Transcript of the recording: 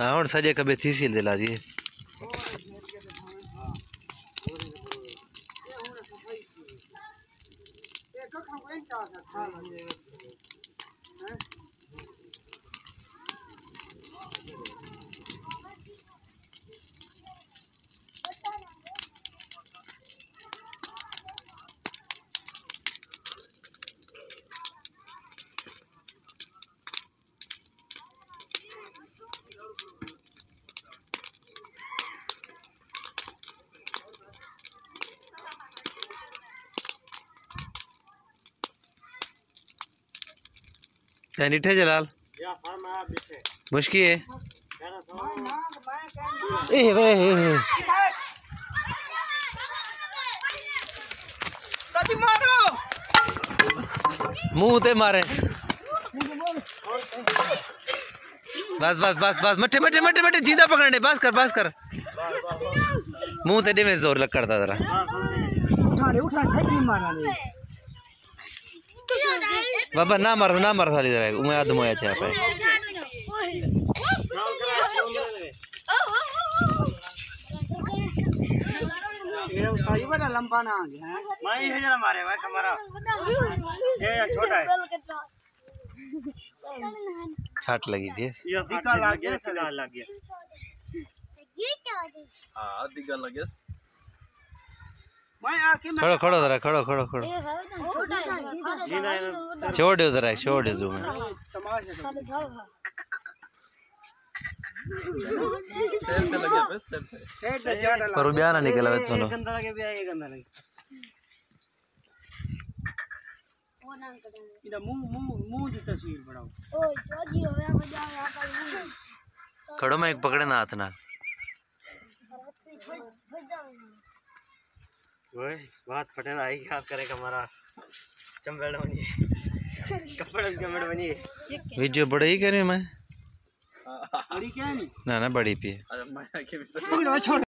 हाँ और सजे कभी थी सील दिला दिए। क्या निठे जलाल? मुश्किल है। ए वे ए, ए, मुँह ते मारे। बस बस बस बस मट्टे मट्टे मट्टे मट्टे जीदा पकड़ने। बस कर बस कर। मुँह ते में ज़ोर लग करता जरा। उठा उठा बाबा ना मार ना मार साली जरा मैं आदम होया था पे ये सही बड़ा लंबा ना आ गया है मैं ये जरा मारे भाई कमरा ये छोटा है? छाट लगी ये टीका लग गया गया। खड़ो खड़ो जरा खड़ो खड़ो खड़ो। छोड़ दो जरा छोड़ दो मैं पर ब्याह ना निकला बे सुनो। खड़ो मैं एक पकड़े ना हाथ ना ओए बात पटेल आई क्या करेगा हमारा? चंबेड़ बनिए। कपड़े चंबेड़ बनिए। वीडियो बड़े ही करे मैं। बड़ी क्या है नहीं ना ना बड़ी पी छोड़।